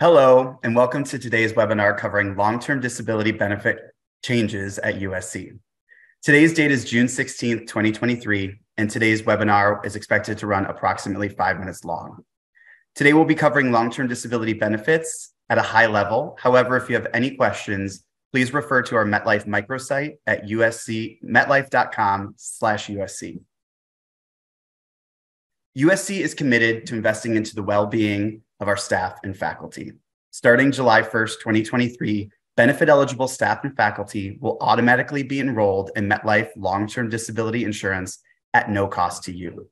Hello, and welcome to today's webinar covering long-term disability benefit changes at USC. Today's date is June 16th, 2023, and today's webinar is expected to run approximately five minutes long. Today we'll be covering long-term disability benefits at a high level. However, if you have any questions, please refer to our MetLife microsite at usc metlife.com slash USC. USC is committed to investing into the well-being of our staff and faculty. Starting July 1st, 2023, benefit eligible staff and faculty will automatically be enrolled in MetLife long-term disability insurance at no cost to you.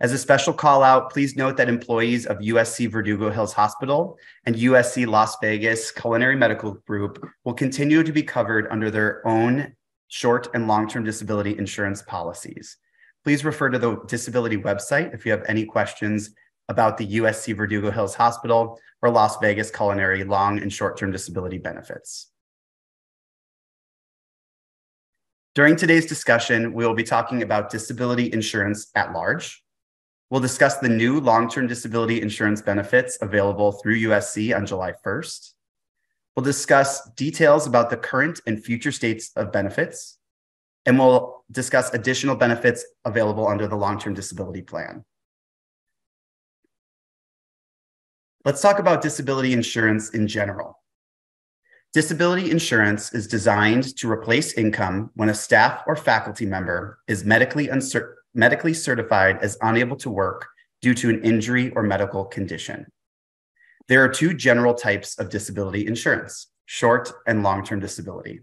As a special call out, please note that employees of USC Verdugo Hills Hospital and USC Las Vegas Culinary Medical Group will continue to be covered under their own short and long-term disability insurance policies. Please refer to the disability website if you have any questions about the USC Verdugo Hills Hospital or Las Vegas Culinary long and short-term disability benefits. During today's discussion, we will be talking about disability insurance at large. We'll discuss the new long-term disability insurance benefits available through USC on July 1st. We'll discuss details about the current and future states of benefits, and we'll discuss additional benefits available under the long-term disability plan. Let's talk about disability insurance in general. Disability insurance is designed to replace income when a staff or faculty member is medically, medically certified as unable to work due to an injury or medical condition. There are two general types of disability insurance short and long term disability.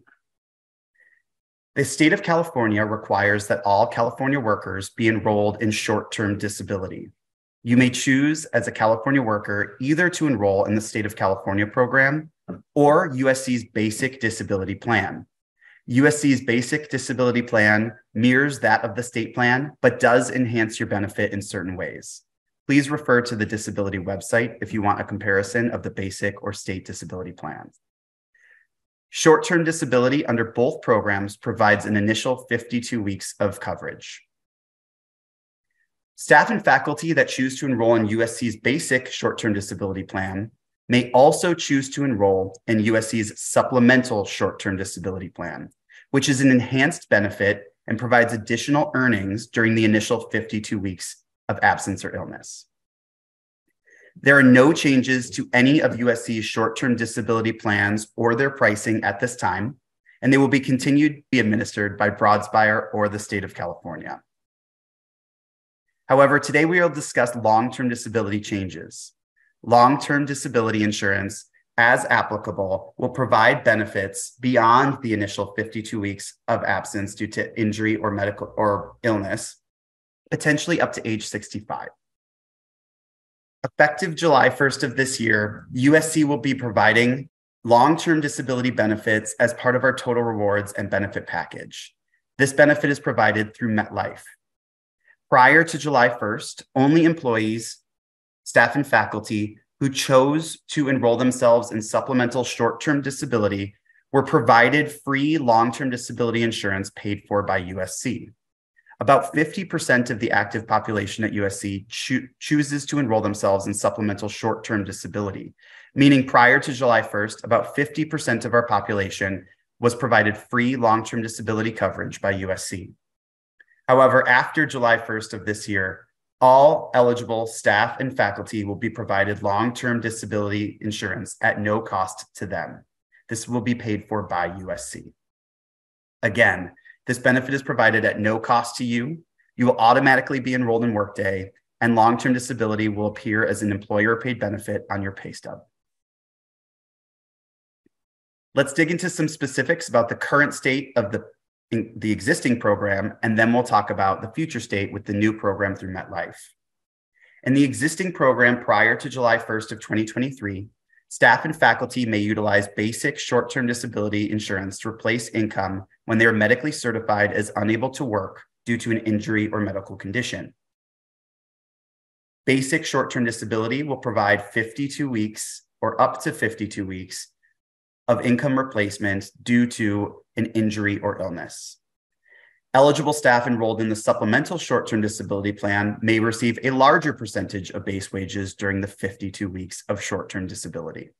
The state of California requires that all California workers be enrolled in short term disability. You may choose as a California worker either to enroll in the state of California program or USC's basic disability plan. USC's basic disability plan mirrors that of the state plan, but does enhance your benefit in certain ways. Please refer to the disability website if you want a comparison of the basic or state disability plans. Short term disability under both programs provides an initial 52 weeks of coverage. Staff and faculty that choose to enroll in USC's basic short term disability plan may also choose to enroll in USC's supplemental short term disability plan, which is an enhanced benefit and provides additional earnings during the initial 52 weeks of absence or illness. There are no changes to any of USC's short term disability plans or their pricing at this time, and they will be continued to be administered by Broadspire or the state of California. However, today we will discuss long term disability changes. Long term disability insurance, as applicable, will provide benefits beyond the initial 52 weeks of absence due to injury or medical or illness, potentially up to age 65. Effective July 1st of this year, USC will be providing long term disability benefits as part of our total rewards and benefit package. This benefit is provided through MetLife. Prior to July 1st, only employees, staff, and faculty who chose to enroll themselves in supplemental short term disability were provided free long term disability insurance paid for by USC. About 50% of the active population at USC cho- chooses to enroll themselves in supplemental short term disability, meaning prior to July 1st, about 50% of our population was provided free long term disability coverage by USC. However, after July 1st of this year, all eligible staff and faculty will be provided long term disability insurance at no cost to them. This will be paid for by USC. Again, this benefit is provided at no cost to you. You will automatically be enrolled in Workday, and long term disability will appear as an employer paid benefit on your pay stub. Let's dig into some specifics about the current state of the the existing program, and then we'll talk about the future state with the new program through MetLife. In the existing program prior to July 1st of 2023, staff and faculty may utilize basic short-term disability insurance to replace income when they are medically certified as unable to work due to an injury or medical condition. Basic short-term disability will provide 52 weeks or up to 52 weeks of income replacement due to an injury or illness. Eligible staff enrolled in the supplemental short term disability plan may receive a larger percentage of base wages during the 52 weeks of short term disability.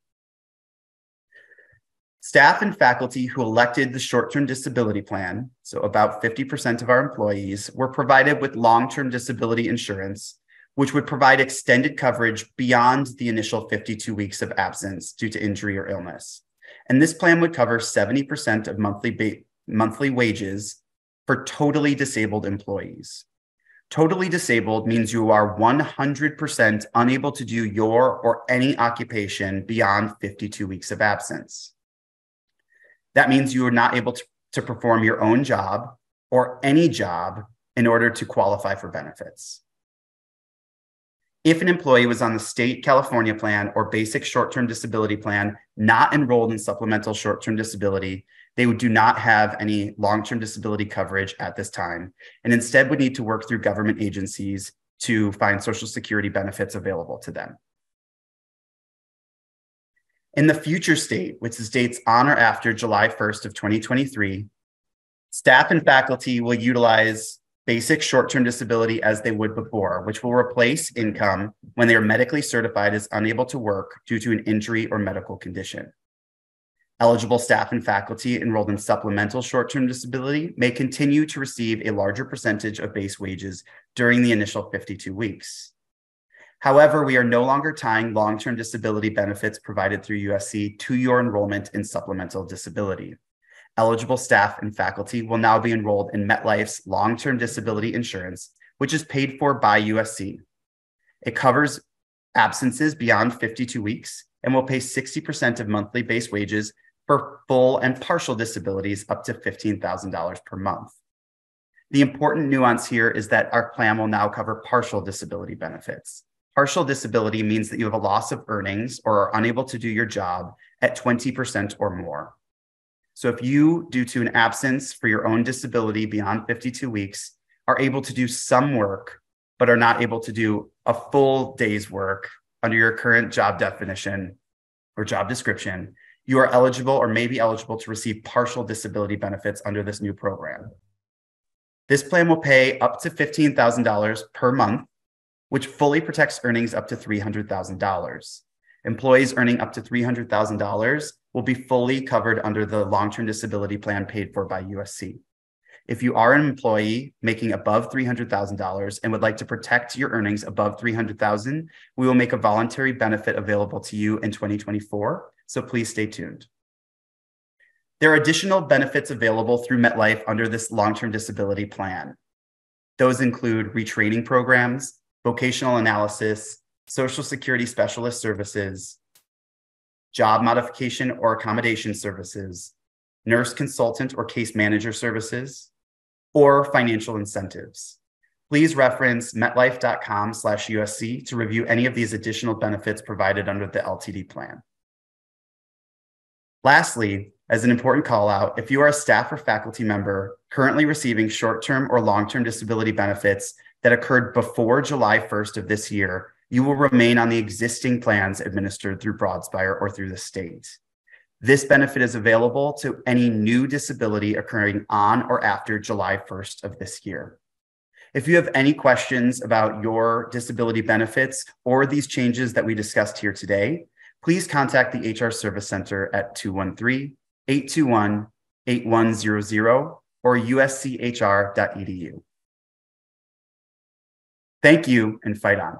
Staff and faculty who elected the short term disability plan, so about 50% of our employees, were provided with long term disability insurance, which would provide extended coverage beyond the initial 52 weeks of absence due to injury or illness. And this plan would cover 70% of monthly, ba- monthly wages for totally disabled employees. Totally disabled means you are 100% unable to do your or any occupation beyond 52 weeks of absence. That means you are not able to, to perform your own job or any job in order to qualify for benefits. If an employee was on the state California plan or basic short term disability plan, not enrolled in supplemental short term disability, they would do not have any long term disability coverage at this time, and instead would need to work through government agencies to find Social Security benefits available to them. In the future state, which is dates on or after July 1st of 2023, staff and faculty will utilize basic short-term disability as they would before, which will replace income when they are medically certified as unable to work due to an injury or medical condition. Eligible staff and faculty enrolled in supplemental short-term disability may continue to receive a larger percentage of base wages during the initial 52 weeks. However, we are no longer tying long-term disability benefits provided through USC to your enrollment in supplemental disability. Eligible staff and faculty will now be enrolled in MetLife's long-term disability insurance, which is paid for by USC. It covers absences beyond 52 weeks and will pay 60% of monthly base wages for full and partial disabilities up to $15,000 per month. The important nuance here is that our plan will now cover partial disability benefits. Partial disability means that you have a loss of earnings or are unable to do your job at 20% or more. So if you, due to an absence for your own disability beyond 52 weeks, are able to do some work, but are not able to do a full day's work under your current job definition or job description, you are eligible or may be eligible to receive partial disability benefits under this new program. This plan will pay up to $15,000 per month, which fully protects earnings up to $300,000. Employees earning up to $300,000 will be fully covered under the long term disability plan paid for by USC. If you are an employee making above $300,000 and would like to protect your earnings above 300,000, we will make a voluntary benefit available to you in 2024 so please stay tuned. There are additional benefits available through MetLife under this long term disability plan. Those include retraining programs, vocational analysis, Social Security specialist services, job modification or accommodation services, nurse consultant or case manager services, or financial incentives. Please reference metlife.com slash USC to review any of these additional benefits provided under the LTD plan. Lastly, as an important call out, if you are a staff or faculty member currently receiving short term or long term disability benefits that occurred before July 1st of this year, you will remain on the existing plans administered through Broadspire or through the state. This benefit is available to any new disability occurring on or after July 1st of this year. If you have any questions about your disability benefits or these changes that we discussed here today, please contact the HR Service Center at 213 821 8100 or uschr.edu. Thank you and fight on.